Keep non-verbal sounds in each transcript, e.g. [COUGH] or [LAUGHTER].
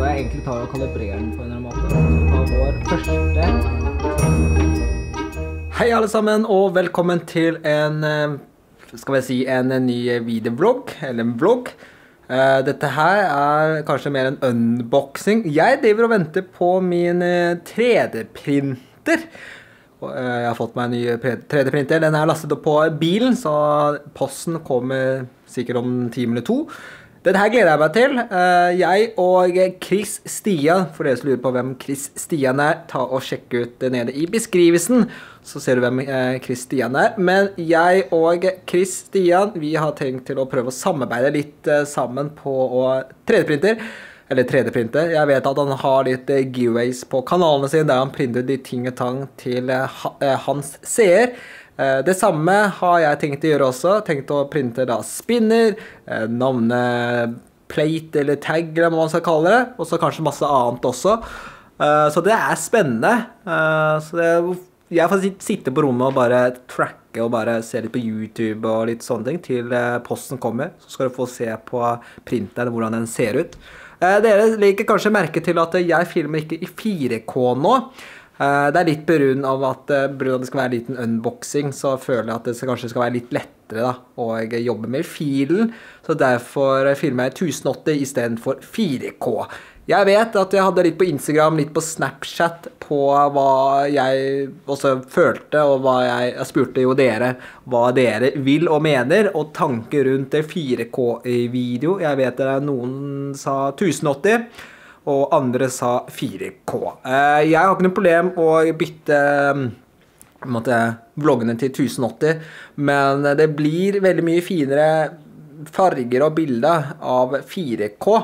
skal jeg egentlig ta og kalibrere den på en eller annen måte. Så ta vår første Hei, alle sammen, og velkommen til en eh, skal vi si en ny videovlogg, eller en vlogg. Eh, Dette her er kanskje mer en unboxing. Jeg driver og venter på min eh, 3D-printer. Eh, Jeg har fått meg en ny 3D-printer. Den er lastet opp på bilen, så posten kommer sikkert om en time eller to. Dette her gleder jeg meg til. Eh, Jeg og Chris Stian, for dere som lurer på hvem Chris Stian er, ta og sjekk ut det nede i beskrivelsen, så ser du hvem eh, Chris Stian er. Men jeg og Chris Stian, vi har tenkt til å prøve å samarbeide litt eh, sammen på å 3D-printer. Eller 3D-printe. Jeg vet at han har litt giveaways på kanalene sine der han printer de ting og tang til ha- hans seer. Eh, Det samme har jeg tenkt å gjøre også. Tenkt å printe da spinner, eh, navneplate eller tag, eller hva man skal kalle det. Og så kanskje masse annet også. Eh, Så det er spennende. Så det, jeg får sitte på rommet og bare tracke og bare se litt på YouTube og litt sånne ting til posten kommer. Så skal du få se på printeren hvordan den ser ut. Dere legger kanskje merke til at jeg filmer ikke i 4K nå. Eh, Det er litt at eh, at det skal være en liten unboxing, så føler jeg at det kanskje skal være litt lettere da, å jobbe med filen. Så derfor filmer jeg 1080 istedenfor 4K. Jeg vet at jeg hadde litt på Instagram, litt på Snapchat på hva jeg også følte, og hva jeg, jeg spurte jo dere hva dere vil og mener, og tanker rundt 4K-video. Jeg vet det er noen sa 1080 og andre sa 4K. Eh, Jeg har ikke noe problem å bytte mm, måte, vloggene til 1080, men det blir veldig mye finere farger og bilder av 4K.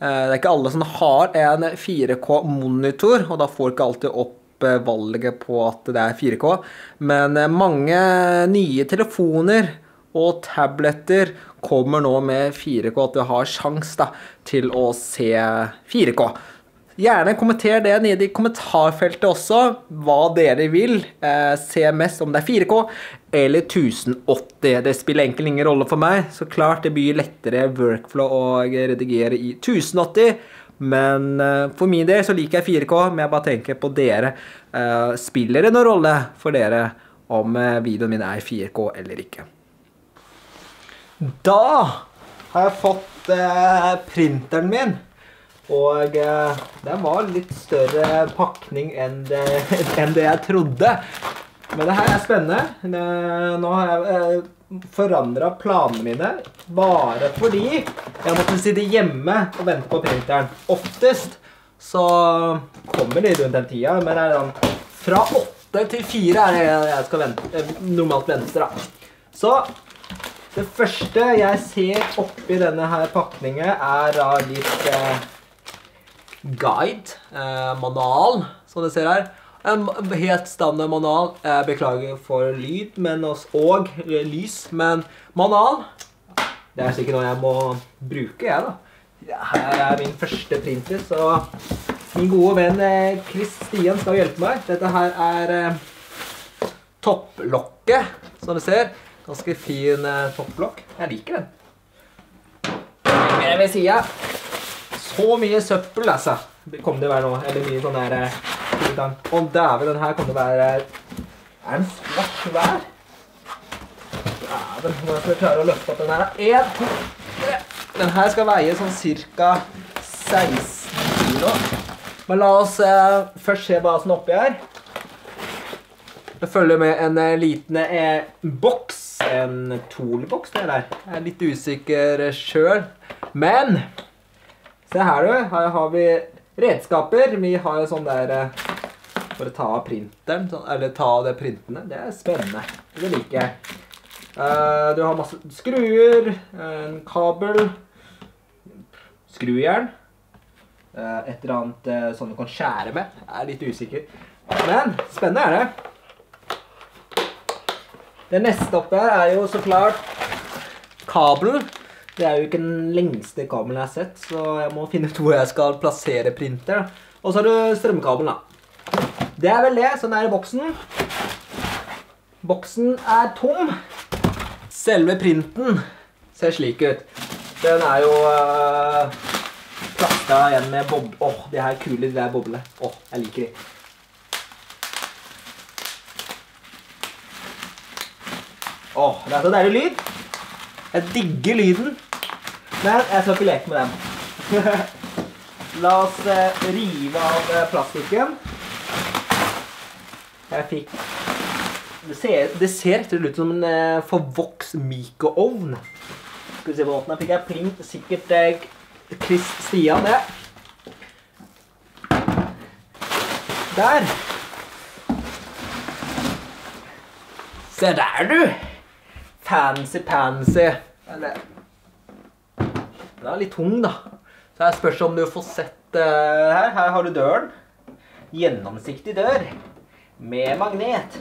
Eh, Det er ikke alle som har en 4K-monitor, og da får ikke alltid opp eh, valget på at det er 4K. Men mange nye telefoner og tabletter kommer nå med 4K, at du har sjans da, til å se 4K. Gjerne kommenter det nede i kommentarfeltet også, hva dere vil eh, se mest, om det er 4K eller 1080. Det spiller egentlig ingen rolle for meg. Så klart det blir lettere workflow å redigere i 1080. Men eh, for min del så liker jeg 4K, men jeg bare tenker på dere. Eh, spiller det noen rolle for dere om eh, videoen min er 4K eller ikke? Da har jeg fått eh, printeren min. Og eh, den var litt større pakning enn det, [LAUGHS] enn det jeg trodde. Men det her er spennende. Nå har jeg eh, forandra planene mine bare fordi jeg måtte sitte hjemme og vente på printeren. Oftest så kommer de rundt den tida, men det er sånn fra åtte til fire er det jeg skal vente, eh, normalt venstre. Så det første jeg ser oppi denne her pakningen, er da litt eh, guide, eh, manual, som dere ser her. En helt standard manual. Jeg beklager for lyd men også, og eh, lys, men manual Det er sikkert noe jeg må bruke, jeg, da. Her er min første printer, så min gode venn eh, Chris Stian skal hjelpe meg. Dette her er eh, topplokket, som dere ser. Ganske fin eh. Jeg liker den. Jeg vil si ja. Så mye søppel, altså. Det kommer det være nå. Eller mye sånn der eh. Å, dæven, den her kommer det være Er den svart hver? Dæven, nå skal vi klare å løfte opp den her. En, to, tre. Den her skal veie sånn cirka 16 kilo. Men la oss eh, først se hva som er oppi her. Det følger med en eh, liten eh, boks. En Toli-boks, det der. Jeg er litt usikker sjøl. Men se her, du. Her har vi redskaper. Vi har jo sånn der eh, For å ta av printeren. Sånn, eller ta av det printene. Det er spennende. Det liker jeg. Eh, du har masse skruer, en kabel, skrujern. eh, et eller annet sånn du kan skjære med. Jeg er litt usikker. Men spennende er det. Det neste oppe her er jo så klart kabelen. Det er jo ikke den lengste kabelen jeg har sett, så jeg må finne ut hvor jeg skal plassere printer. Og så har du strømkabelen, da. Det er vel det. Sånn er i boksen. Boksen er tom. Selve printen ser slik ut. Den er jo plasta igjen med bob... Åh, de her kule, de der boblene. Åh, jeg liker de. Åh, det er så deilig lyd. Jeg digger lyden. Men jeg skal ikke leke med den. [LAUGHS] La oss eh, rive av eh, plastikken. Jeg fikk Det ser, rett og slett ut som en eh, forvokst mikroovn. Skal vi se på åten. Her fikk jeg print sikkert eh, Chris Stian, det. Der. Se der, du. Fancy-pansy. Den er litt tung, da. Så jeg spørs om du får sett uh, her. Her har du døren. Gjennomsiktig dør. Med magnet.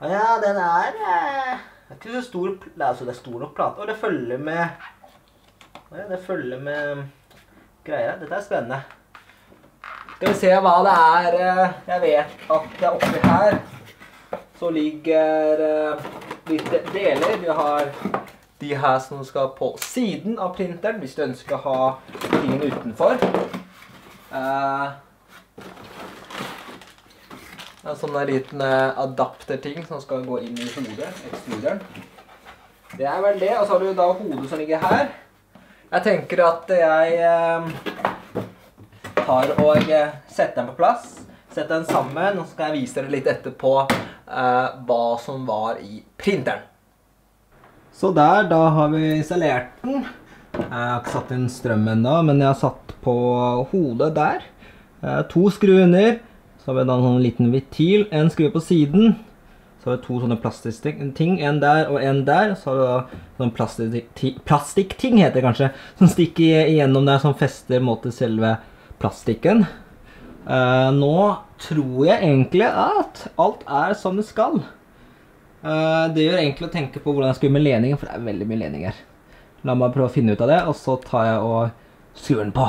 Ja, den er uh, Det er ikke så stor er, altså, det er stor nok plate. Og det følger med ja, det følger med greier. Dette er spennende. Skal vi se hva det er eh, Jeg vet at det oppi her så ligger litt deler. Vi har de her som skal på siden av printeren, hvis du ønsker å ha tingene utenfor. Er en sånn liten eh, adapterting som skal gå inn i hodet, ekstruderen. Det er vel det, og så har du da hodet som ligger her. Jeg tenker at jeg eh, tar og setter den på plass. Setter den sammen, og så skal jeg vise dere litt etterpå hva som var i printeren. Så der, da har vi installert den. Jeg har ikke satt inn strøm ennå, men jeg har satt på hodet der. Eh, to skruer under. Så har vi da en sånn liten ventil. En skrue på siden. Så har vi to sånne plastikkting. En der og en der. Så har vi da sånn plastikk- plastikkting, heter det kanskje, som stikker igjennom der, som fester mot selve plastikken. Eh, nå tror jeg egentlig at alt er som det skal. Uh, det gjør egentlig å tenke på hvordan jeg skal gjøre med ledningen, for det er veldig mye leninger. La meg prøve å finne ut av det, og så tar jeg og skrur den på.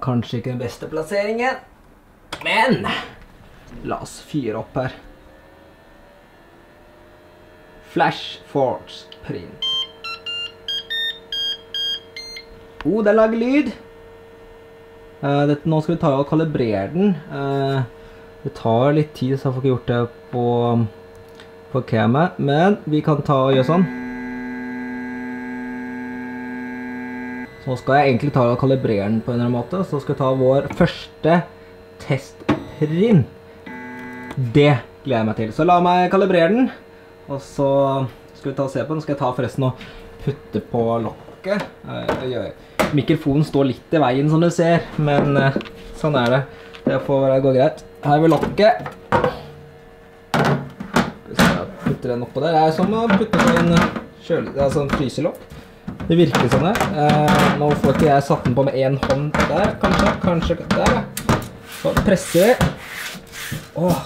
Kanskje ikke den beste plasseringen, men la oss fyre opp her. Flash Force Print. Oh, det lager lyd. Eh, dette, nå skal vi ta og kalibrere den. Eh, det tar litt tid, så jeg får ikke gjort det på, på camet. Men vi kan ta og gjøre sånn. Så nå skal jeg egentlig ta og kalibrere den på en eller annen måte. Så skal vi ta vår første testprint. Det gleder jeg meg til. Så la meg kalibrere den. Og så skal vi ta og se på den. Skal jeg ta forresten og putte på lokket. Eh, oi, oi. Mikrofonen står litt i veien, som du ser, men eh, sånn er det. Det får gå greit. Her er vi lokket. Jeg putter den oppå der? Det er som å putte på en eh, kjøle... Det er sånn fryselokk. Det virker sånn her. Eh, nå får ikke jeg satt den på med én hånd der, kanskje. Kanskje der, ja. Så presser vi. Åh,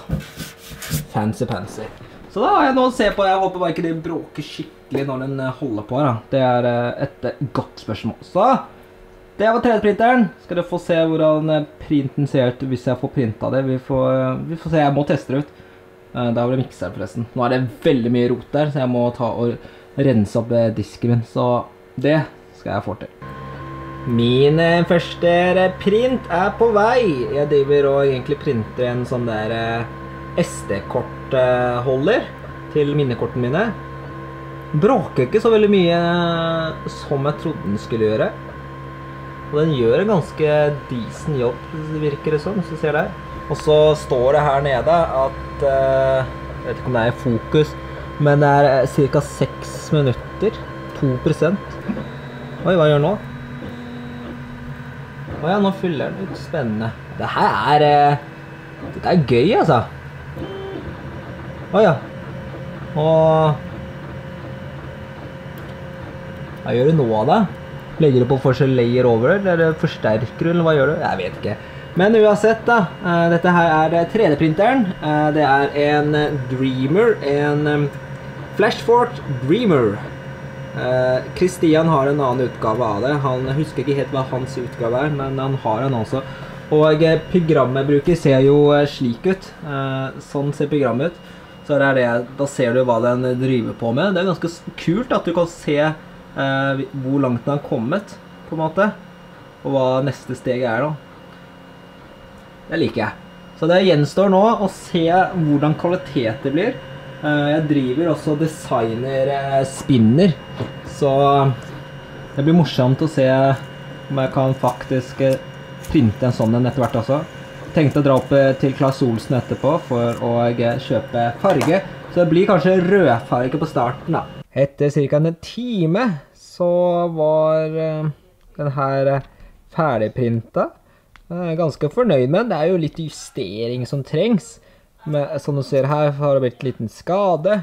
fancy pansy. Så da har jeg noe å se på. Jeg håper bare ikke det bråker skikkelig når den eh, holder på. her. Det er eh, et eh, godt spørsmål. Så det var 3D-printeren. Skal dere få se hvordan printen ser ut hvis jeg får printa det. Vi får, vi får se. Jeg må teste det ut. Der var det mikseren, forresten. Nå er det veldig mye rot der, så jeg må ta og rense opp disken min. Så det skal jeg få til. Min første print er på vei. Jeg driver og egentlig printer en sånn der SD-kortholder til minnekortene mine. Bråker ikke så veldig mye eh, som jeg trodde den skulle gjøre. Og den gjør en ganske decent jobb, virker det som, hvis du ser der. Og så står det her nede at eh, Jeg vet ikke om det er i fokus, men det er ca. 6 minutter. 2 Oi, hva gjør den nå? Å ja, nå fyller den ut. Spennende. Det her er eh, Dette er gøy, altså. Å ja. Og Hva gjør du nå av det? Legger du på forskjell layer over eller forsterker du, eller hva gjør du? Jeg vet ikke. Men uansett, da. eh, Dette her er 3D-printeren. Eh, Det er en eh, Dreamer, en eh, Flashfort Dreamer. Eh, Christian har en annen utgave av det. Han husker ikke helt hva hans utgave er, men han har en også. Og eh, programmet bruker ser jo eh, slik ut. Eh, sånn ser programmet ut. Så det er det, da ser du hva den driver på med. Det er ganske kult at du kan se eh, hvor langt den har kommet, på en måte. og hva neste steg er, da. Det liker jeg. Så det gjenstår nå å se hvordan kvalitet det blir. Eh, jeg driver også designer eh, spinner, så det blir morsomt å se om jeg kan faktisk eh, printe en sånn en etter hvert også. Tenkte å dra opp til Claes Olsen etterpå for å kjøpe farge. Så det blir kanskje rødfarge på starten, da. Etter ca. en time så var den her ferdigprinta. Ganske fornøyd med den. Det er jo litt justering som trengs. Men som du ser her, har det blitt en liten skade.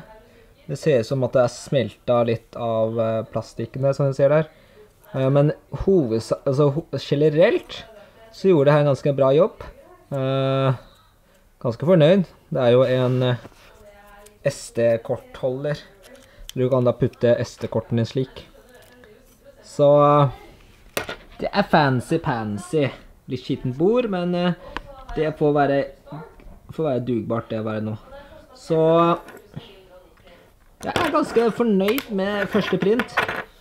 Det ser ut som at det er smelta litt av plastikken der, som du ser der. Men altså, generelt så gjorde det her en ganske bra jobb. Ganske fornøyd. Det er jo en SD-kortholder. Du kan da putte SD-korten din slik. Så det er fancy-pansy. Litt skittent bord, men det får være, får være dugbart, det bare nå. Så jeg er ganske fornøyd med første print.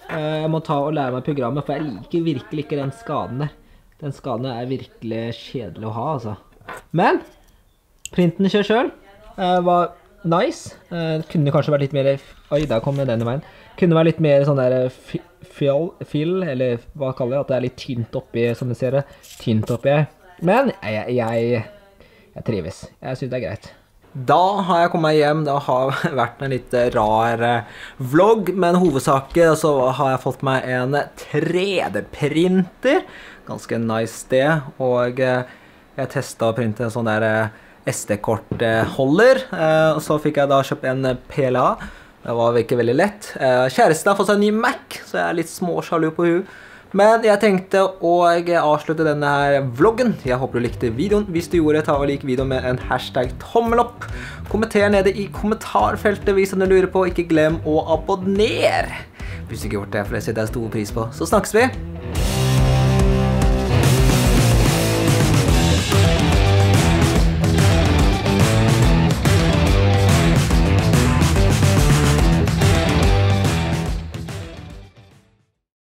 Jeg må ta og lære meg programmet, for jeg liker virkelig ikke den skaden der. Den skaden er virkelig kjedelig å ha, altså. Men printen kjører sjøl var nice. Kunne kanskje vært litt mer Oi, der kom jeg denne veien. Kunne vært litt mer sånn der fill, fill, eller hva kaller det, at det er litt tynt oppi, som du ser det. Tynt oppi. Men jeg, jeg, jeg trives. Jeg syns det er greit. Da har jeg kommet hjem. Det har [LAUGHS] vært en litt rar vlogg, men hovedsaken så har jeg fått meg en 3D-printer. Ganske nice sted. Og jeg testa å printe en sånn der SD-kortholder. Og så fikk jeg da kjøpt en PLA. Det var ikke veldig lett. Kjæresten har fått seg en ny Mac, så jeg er litt småsjalu på henne. Men jeg tenkte å avslutte denne her vloggen. Jeg håper du likte videoen. Hvis du gjorde, ta og lik videoen med en hashtag tommel opp. Kommenter nede i kommentarfeltet hvis du lurer på. Ikke glem å abonnere. Hvis du ikke har gjort det, for det setter jeg stor pris på. Så snakkes vi.